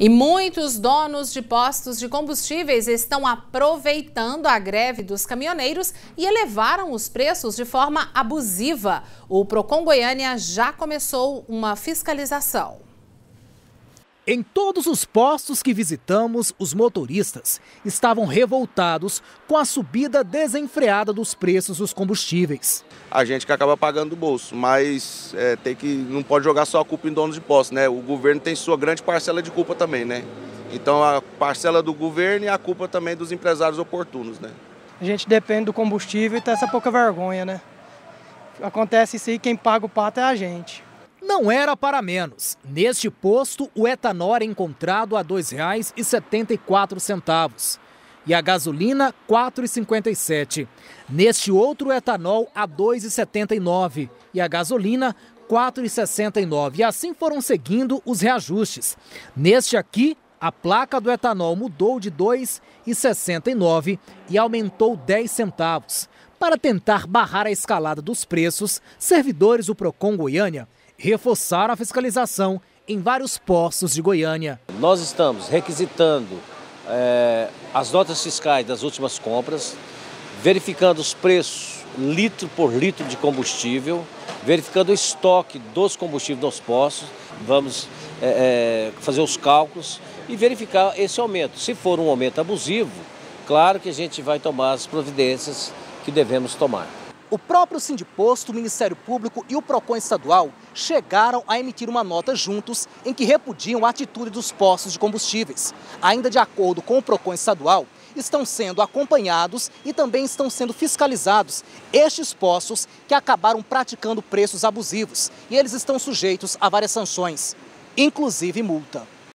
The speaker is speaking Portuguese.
E muitos donos de postos de combustíveis estão aproveitando a greve dos caminhoneiros e elevaram os preços de forma abusiva. O Procon Goiânia já começou uma fiscalização. Em todos os postos que visitamos, os motoristas estavam revoltados com a subida desenfreada dos preços dos combustíveis. A gente que acaba pagando do bolso, mas é, tem que não pode jogar só a culpa em donos de postos, né? O governo tem sua grande parcela de culpa também, né? Então a parcela do governo e a culpa também dos empresários oportunos, né? A gente depende do combustível e tem essa pouca vergonha, né? Acontece isso aí, quem paga o pato é a gente. Não era para menos. Neste posto, o etanol era encontrado a R$ 2,74 e a gasolina R$ 4,57. Neste outro, o etanol a R$ 2,79 e a gasolina R$ 4,69. E assim foram seguindo os reajustes. Neste aqui, a placa do etanol mudou de R$ 2,69 e aumentou 10 centavos. Para tentar barrar a escalada dos preços, servidores do Procon Goiânia reforçaram a fiscalização em vários postos de Goiânia. Nós estamos requisitando é, as notas fiscais das últimas compras, verificando os preços litro por litro de combustível, verificando o estoque dos combustíveis nos postos, vamos é, é, fazer os cálculos e verificar esse aumento. Se for um aumento abusivo, claro que a gente vai tomar as providências que devemos tomar. O próprio Sindiposto, o Ministério Público e o PROCON estadual chegaram a emitir uma nota juntos em que repudiam a atitude dos postos de combustíveis. Ainda de acordo com o PROCON estadual, estão sendo acompanhados e também estão sendo fiscalizados estes postos que acabaram praticando preços abusivos e eles estão sujeitos a várias sanções, inclusive multa.